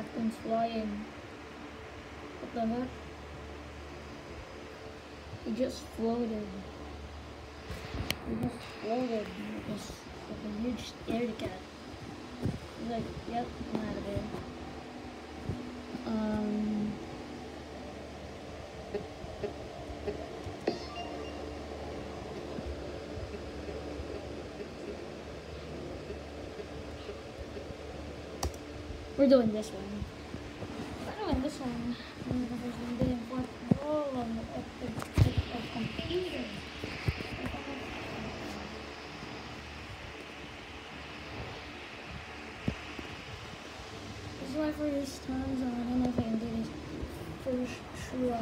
Captain's flying. What the heck? He just floated. He just floated like this like a huge scaredy cat. He's like, yep, I'm out of here. We're doing this one. We're doing this one. This is time, so I don't know if I can do this first try.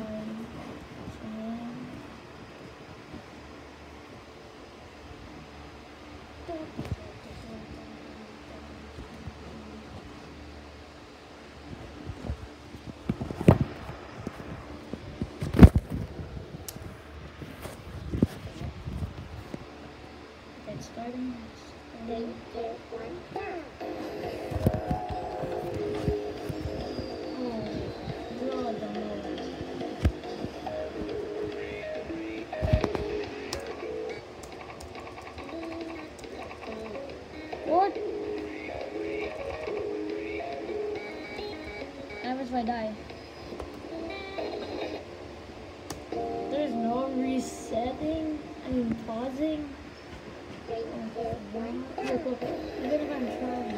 I die? There's no resetting. I mean pausing. One Look, look, look. Even if I'm trying.